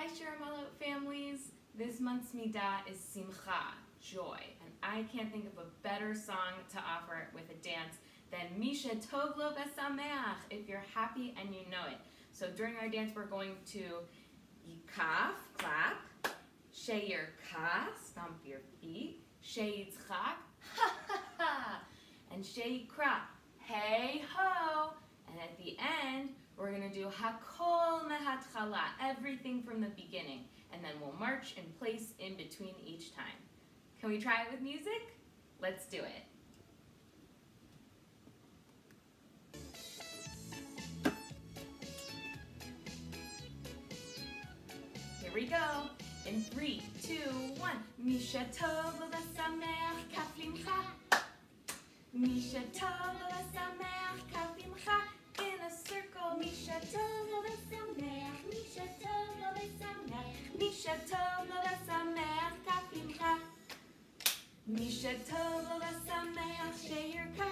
Hi Shiramalot families. This month's Midah is Simcha, joy. And I can't think of a better song to offer with a dance than Misha Tovlo Besameach, if you're happy and you know it. So during our dance, we're going to Yikaf, clap, Sheyir Ka, stomp your feet, Sheyitzchak, ha ha ha, and Sheyikra, hey ho. And at the end, we're gonna do Hakol Mehatchala, everything from the beginning. And then we'll march in place in between each time. Can we try it with music? Let's do it. Here we go. In three, two, one. Misha tov v'sameach kaflimcha. Misha tov v'sameach v'sameach. Misha tov v'sameach kaflimcha. Misha tov v'sameach sheirka.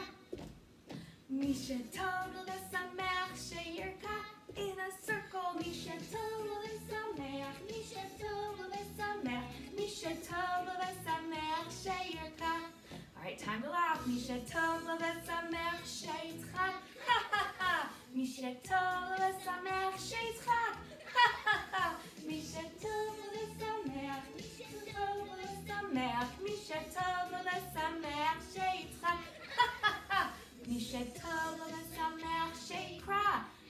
Misha tov v'sameach sheirka. In a circle, Misha tov v'sameach. Misha tov v'sameach. Misha tov v'sameach sheirka. All right, time to laugh. Misha tov v'sameach sheitzchak. Ha Misha tov v'sameach sheikra.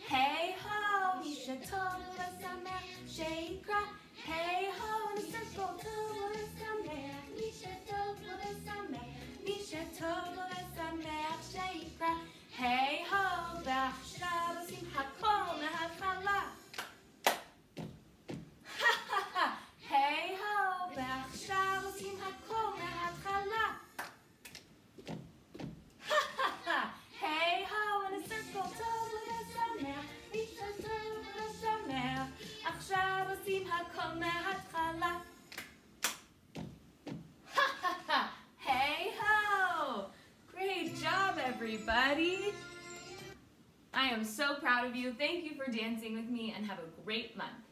Hey ho. Misha tov v'sameach sheikra. Hey ho. In a circle. Tov v'sameach. Misha tov v'sameach. Misha tov v'sameach sheikra. Hey ho. ועכשיו עושים הכל מההתחלה. היי הו, ועכשיו עושים הכל הכל מההתחלה. hey ho! Great job, everybody! I am so proud of you. Thank you for dancing with me and have a great month.